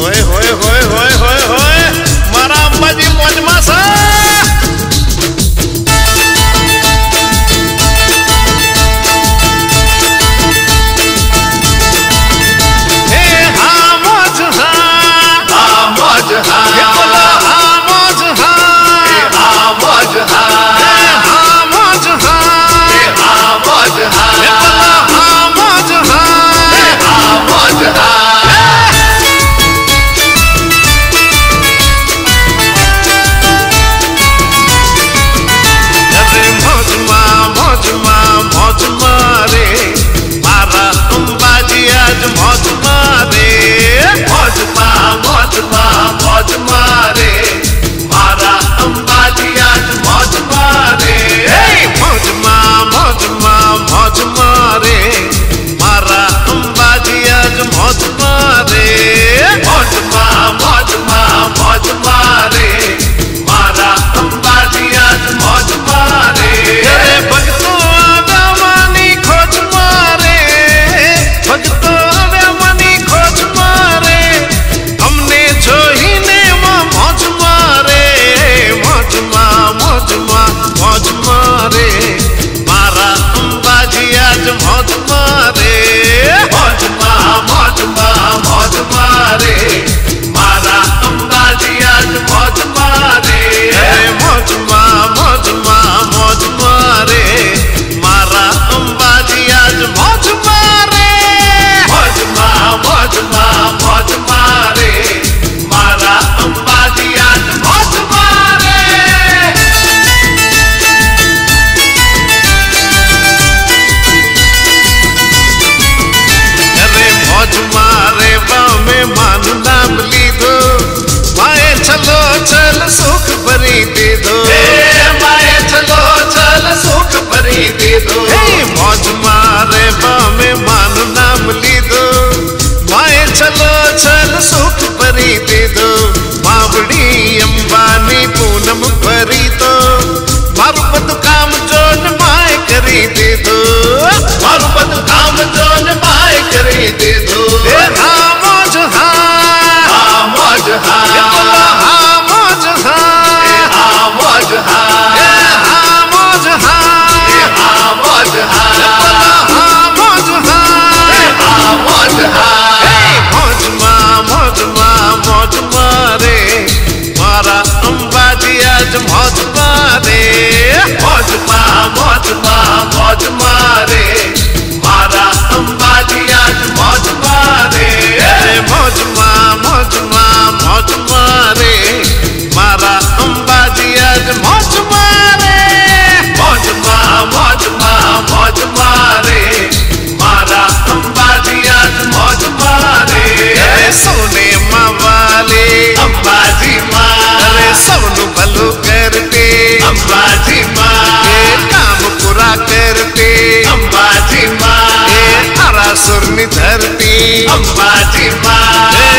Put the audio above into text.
回回回回。લીધો હે મોજ મારે બામે માન નામ લીધો માએ ચલો ચલ સુખ ભરી દીધો બાવડી અંબાની પૂનમ ભરી તો મારું બધું કામ જોન માય કરી દીધો મારું બધું કામ જોન માય કરી દીધો હે હા મોજ હા હા મોજ હા धरती। अम्बा जी माँ